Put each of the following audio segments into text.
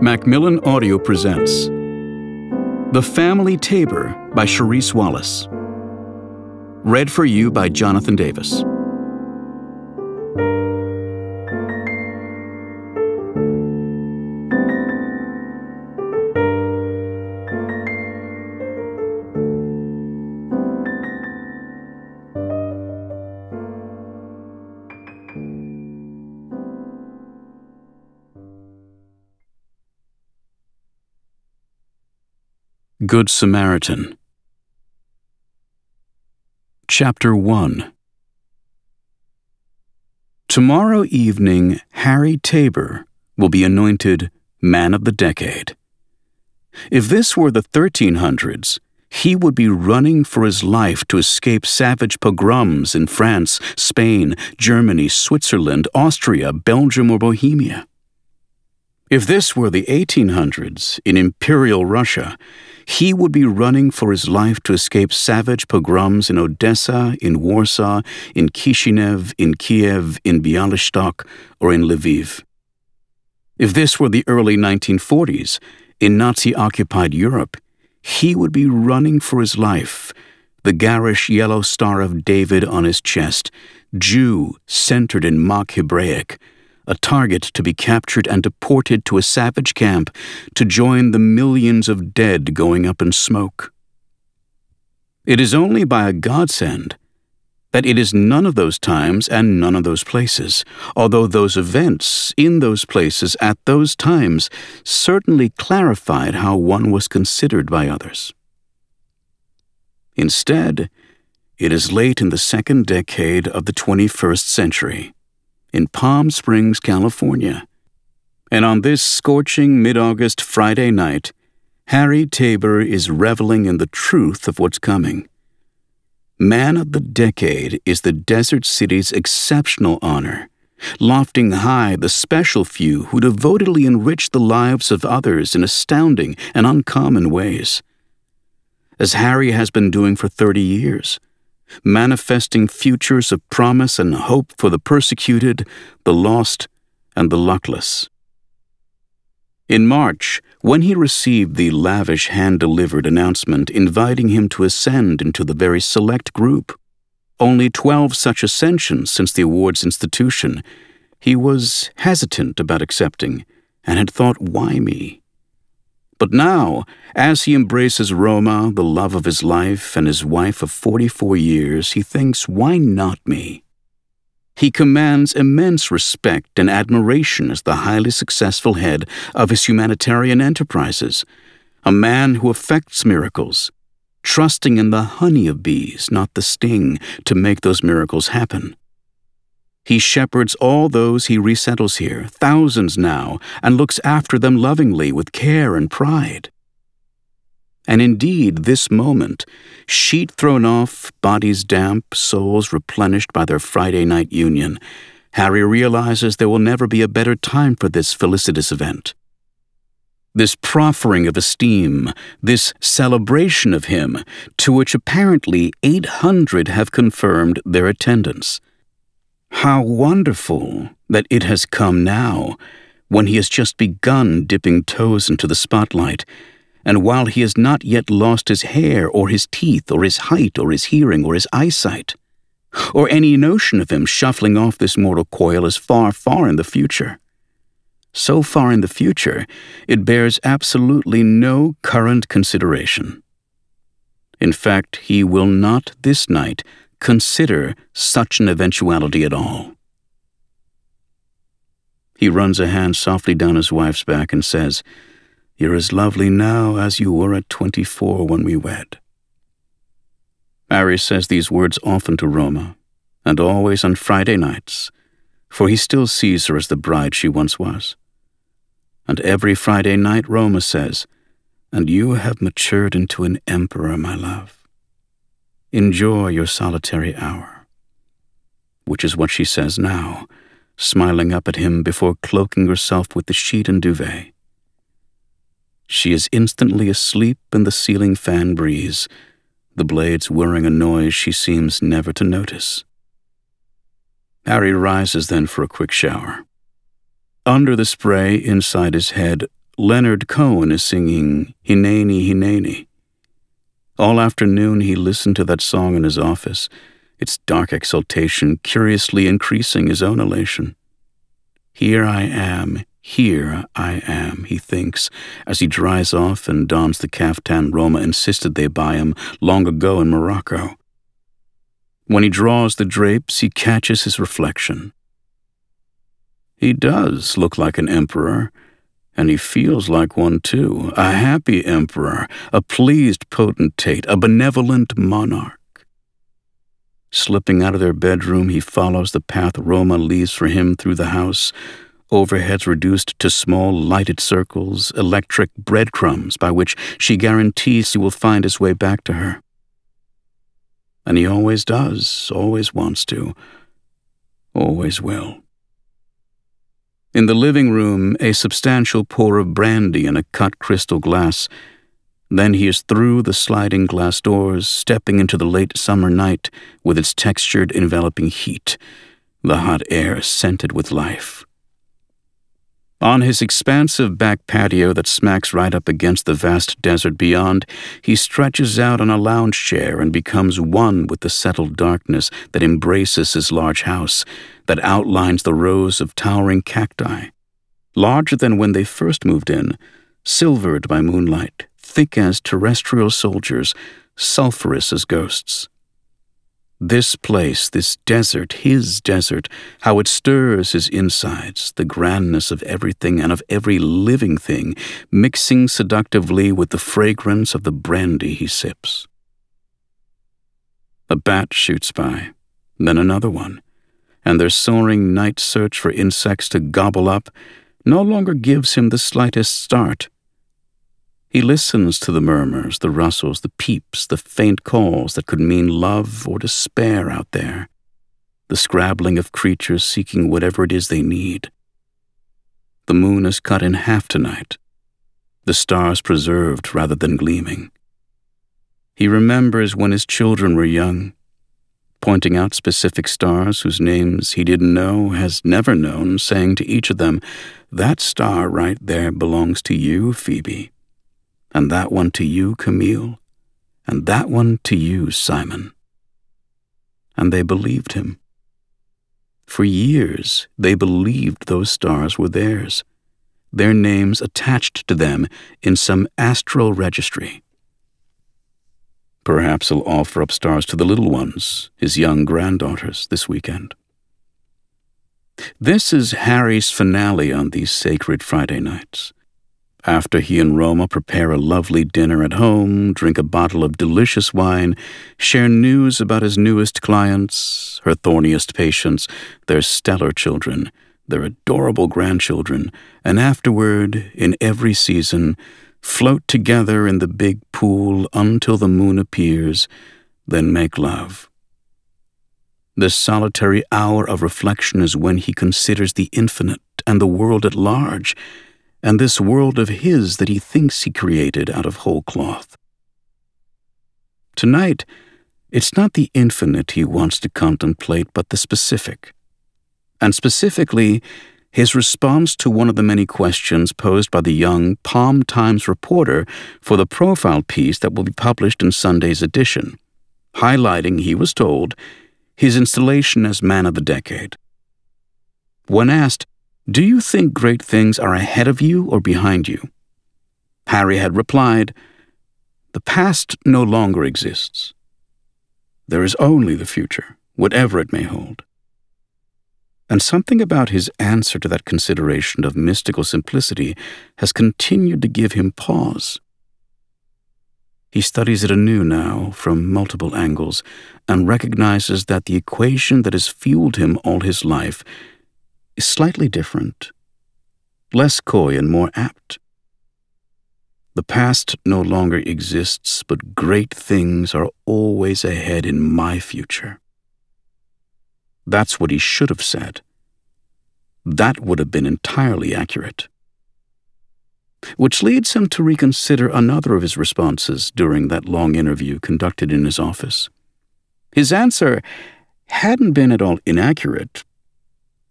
Macmillan Audio presents The Family Tabor by Cherise Wolas. Read for you by Jonathan Davis. Good Samaritan. Chapter 1 Tomorrow evening, Harry Tabor will be anointed Man of the Decade. If this were the 1300s, he would be running for his life to escape savage pogroms in France, Spain, Germany, Switzerland, Austria, Belgium, or Bohemia. If this were the 1800s in Imperial Russia, he would be running for his life to escape savage pogroms in Odessa, in Warsaw, in Kishinev, in Kiev, in Bialystok, or in Lviv. If this were the early 1940s, in Nazi occupied Europe, he would be running for his life, the garish yellow star of David on his chest, Jew centered in mock Hebraic a target to be captured and deported to a savage camp to join the millions of dead going up in smoke. It is only by a godsend that it is none of those times and none of those places, although those events in those places at those times certainly clarified how one was considered by others. Instead, it is late in the second decade of the 21st century in Palm Springs, California. And on this scorching mid August Friday night, Harry Tabor is reveling in the truth of what's coming. Man of the Decade is the desert city's exceptional honor, lofting high the special few who devotedly enrich the lives of others in astounding and uncommon ways. As Harry has been doing for 30 years, manifesting futures of promise and hope for the persecuted, the lost, and the luckless. In March, when he received the lavish hand delivered announcement inviting him to ascend into the very select group, only 12 such ascensions since the award's institution, he was hesitant about accepting and had thought, why me? But now, as he embraces Roma, the love of his life, and his wife of 44 years, he thinks, why not me? He commands immense respect and admiration as the highly successful head of his humanitarian enterprises, a man who effects miracles, trusting in the honey of bees, not the sting, to make those miracles happen. He shepherds all those he resettles here, thousands now, and looks after them lovingly with care and pride. And indeed, this moment, sheet thrown off, bodies damp, souls replenished by their Friday night union, Harry realizes there will never be a better time for this felicitous event. This proffering of esteem, this celebration of him, to which apparently 800 have confirmed their attendance. How wonderful that it has come now, when he has just begun dipping toes into the spotlight, and while he has not yet lost his hair or his teeth or his height or his hearing or his eyesight, or any notion of him shuffling off this mortal coil is far, far in the future. So far in the future, it bears absolutely no current consideration. In fact, he will not this night consider such an eventuality at all. He runs a hand softly down his wife's back and says, You're as lovely now as you were at 24 when we wed. Harry says these words often to Roma, and always on Friday nights, for he still sees her as the bride she once was. And every Friday night, Roma says, And you have matured into an emperor, my love. Enjoy your solitary hour. Which is what she says now, smiling up at him before cloaking herself with the sheet and duvet. She is instantly asleep in the ceiling fan breeze, the blades whirring a noise she seems never to notice. Harry rises then for a quick shower. Under the spray inside his head, Leonard Cohen is singing Hineni Hineni. All afternoon he listened to that song in his office, its dark exultation curiously increasing his own elation. Here I am, here I am, he thinks, as he dries off and dons the caftan Roma insisted they buy him long ago in Morocco. When he draws the drapes, he catches his reflection. He does look like an emperor, and he feels like one too, a happy emperor, a pleased potentate, a benevolent monarch. Slipping out of their bedroom, he follows the path Roma leaves for him through the house, overheads reduced to small lighted circles, electric breadcrumbs by which she guarantees he will find his way back to her. And he always does, always wants to, always will. In the living room, a substantial pour of brandy in a cut crystal glass. Then he is through the sliding glass doors, stepping into the late summer night with its textured, enveloping heat, the hot air scented with life. On his expansive back patio that smacks right up against the vast desert beyond, he stretches out on a lounge chair and becomes one with the settled darkness that embraces his large house, that outlines the rows of towering cacti. Larger than when they first moved in, silvered by moonlight, thick as terrestrial soldiers, sulphurous as ghosts. This place, this desert, his desert, how it stirs his insides, the grandness of everything and of every living thing, mixing seductively with the fragrance of the brandy he sips. A bat shoots by, then another one, and their soaring night search for insects to gobble up no longer gives him the slightest start. He listens to the murmurs, the rustles, the peeps, the faint calls that could mean love or despair out there, the scrabbling of creatures seeking whatever it is they need. The moon is cut in half tonight, the stars preserved rather than gleaming. He remembers when his children were young, pointing out specific stars whose names he didn't know, has never known, saying to each of them, That star right there belongs to you, Phoebe and that one to you, Camille, and that one to you, Simon. And they believed him. For years, they believed those stars were theirs, their names attached to them in some astral registry. Perhaps he'll offer up stars to the little ones, his young granddaughters, this weekend. This is Harry's finale on these sacred Friday nights. After he and Roma prepare a lovely dinner at home, drink a bottle of delicious wine, share news about his newest clients, her thorniest patients, their stellar children, their adorable grandchildren, and afterward, in every season, float together in the big pool until the moon appears, then make love. This solitary hour of reflection is when he considers the infinite and the world at large and this world of his that he thinks he created out of whole cloth. Tonight, it's not the infinite he wants to contemplate, but the specific. And specifically, his response to one of the many questions posed by the young Palm Times reporter for the profile piece that will be published in Sunday's edition, highlighting, he was told, his installation as man of the decade. When asked do you think great things are ahead of you or behind you? Harry had replied, The past no longer exists. There is only the future, whatever it may hold. And something about his answer to that consideration of mystical simplicity has continued to give him pause. He studies it anew now from multiple angles and recognizes that the equation that has fueled him all his life is slightly different, less coy and more apt. The past no longer exists, but great things are always ahead in my future. That's what he should have said. That would have been entirely accurate. which leads him to reconsider another of his responses during that long interview conducted in his office. His answer hadn't been at all inaccurate,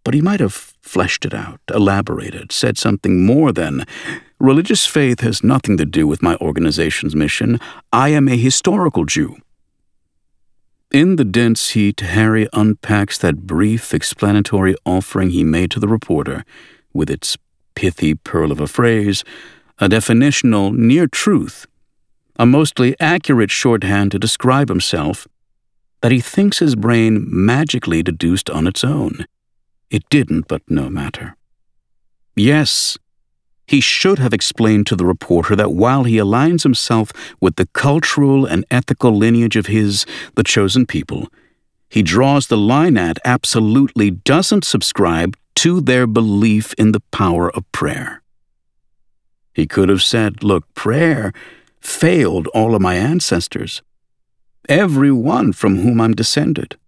but he might have fleshed it out, elaborated, said something more than, Religious faith has nothing to do with my organization's mission. I am a historical Jew. In the dense heat, Harry unpacks that brief explanatory offering he made to the reporter, with its pithy pearl of a phrase, a definitional near truth, a mostly accurate shorthand to describe himself, that he thinks his brain magically deduced on its own. It didn't, but no matter. Yes, he should have explained to the reporter that while he aligns himself with the cultural and ethical lineage of his, the chosen people, he draws the line at absolutely doesn't subscribe to their belief in the power of prayer. He could have said, Look, prayer failed all of my ancestors, every one from whom I'm descended,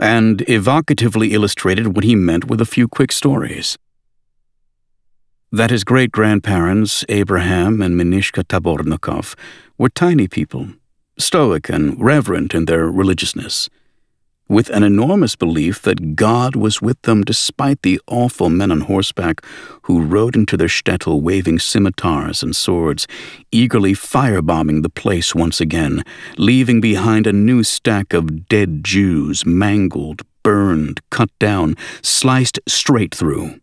and evocatively illustrated what he meant with a few quick stories. That his great grandparents, Abraham and Minishka Tabornikov, were tiny people, stoic and reverent in their religiousness, with an enormous belief that God was with them despite the awful men on horseback who rode into their shtetl waving scimitars and swords, eagerly firebombing the place once again, leaving behind a new stack of dead Jews, mangled, burned, cut down, sliced straight through.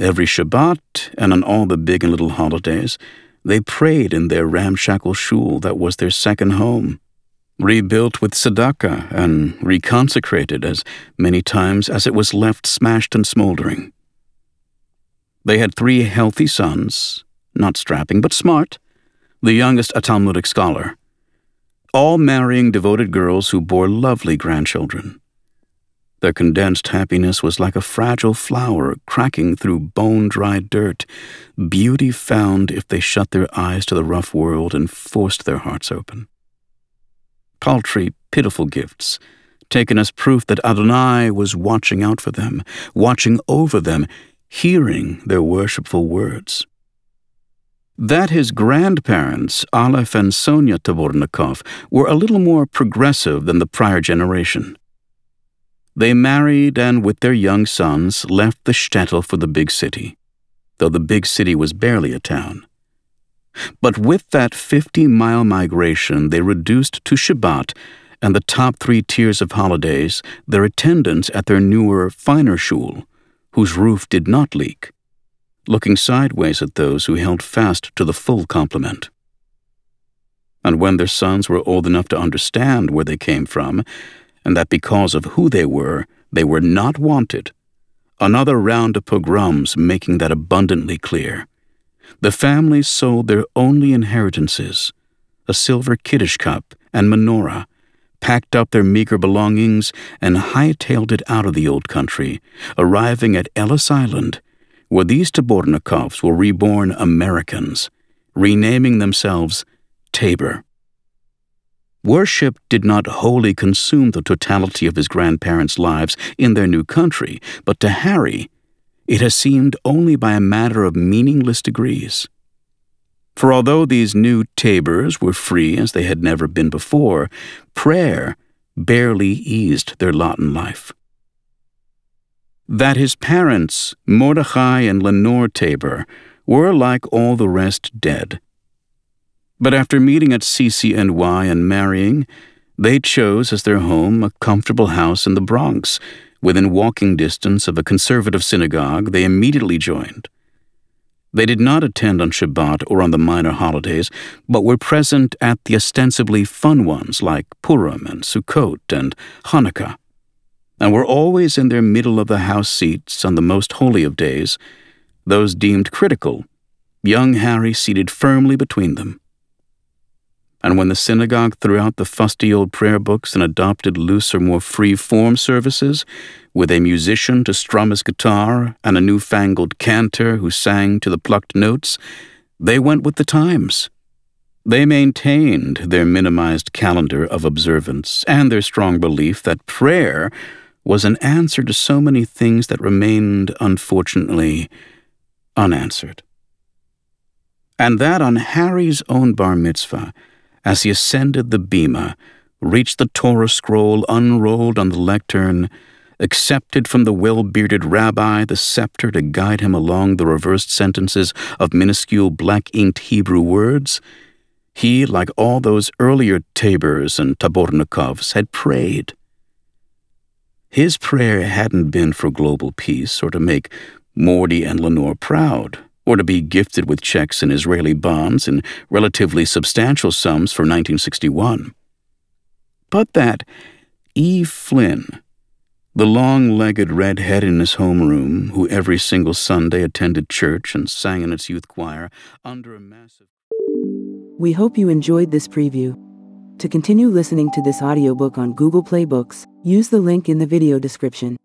Every Shabbat and on all the big and little holidays, they prayed in their ramshackle shul that was their second home, rebuilt with tzedakah and reconsecrated as many times as it was left smashed and smoldering. They had three healthy sons, not strapping but smart, the youngest a Talmudic scholar, all marrying devoted girls who bore lovely grandchildren. Their condensed happiness was like a fragile flower cracking through bone dry dirt, beauty found if they shut their eyes to the rough world and forced their hearts open. Paltry, pitiful gifts, taken as proof that Adonai was watching out for them, watching over them, hearing their worshipful words. That his grandparents, Aleph and Sonia Tabornikov, were a little more progressive than the prior generation. They married and, with their young sons, left the shtetl for the big city, though the big city was barely a town. But with that 50 mile migration, they reduced to Shabbat and the top three tiers of holidays their attendance at their newer, finer shul, whose roof did not leak, looking sideways at those who held fast to the full complement. And when their sons were old enough to understand where they came from, and that because of who they were, they were not wanted. Another round of pogroms making that abundantly clear. The families sold their only inheritances, a silver kiddush cup and menorah, packed up their meager belongings, and hightailed it out of the old country, arriving at Ellis Island, where these Tabornikovs were reborn Americans, renaming themselves Tabor. Worship did not wholly consume the totality of his grandparents' lives in their new country, but to Harry, it has seemed only by a matter of meaningless degrees. For although these new Tabors were free as they had never been before, prayer barely eased their lot in life. That his parents, Mordechai and Lenore Tabor, were like all the rest dead but after meeting at CCNY and Y and marrying, they chose as their home a comfortable house in the Bronx, within walking distance of a conservative synagogue they immediately joined. They did not attend on Shabbat or on the minor holidays, but were present at the ostensibly fun ones like Purim and Sukkot and Hanukkah, and were always in their middle of the house seats on the most holy of days, those deemed critical, young Harry seated firmly between them and when the synagogue threw out the fusty old prayer books and adopted looser, more free form services, with a musician to strum his guitar and a newfangled cantor who sang to the plucked notes, they went with the times. They maintained their minimized calendar of observance and their strong belief that prayer was an answer to so many things that remained, unfortunately, unanswered. And that on Harry's own bar mitzvah, as he ascended the bema, reached the Torah scroll unrolled on the lectern, accepted from the well bearded rabbi the scepter to guide him along the reversed sentences of minuscule black inked Hebrew words, he, like all those earlier Tabors and Tabornikovs, had prayed. His prayer hadn't been for global peace or to make Morty and Lenore proud, or to be gifted with checks in Israeli bonds in relatively substantial sums for 1961. But that Eve Flynn, the long legged redhead in his homeroom, who every single Sunday attended church and sang in its youth choir under a massive. We hope you enjoyed this preview. To continue listening to this audiobook on Google Play Books, use the link in the video description.